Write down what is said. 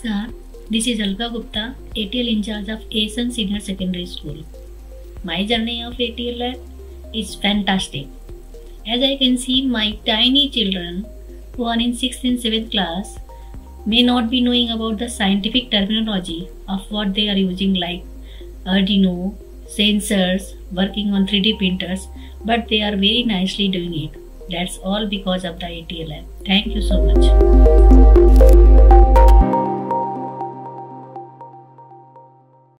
Sir, this is Alka Gupta, ATL in charge of Asan Senior Secondary School. My journey of ATL Lab is fantastic. As I can see, my tiny children who are in 6th and 7th class may not be knowing about the scientific terminology of what they are using, like Arduino, sensors, working on 3D printers, but they are very nicely doing it. That's all because of the ATL Lab. Thank you so much.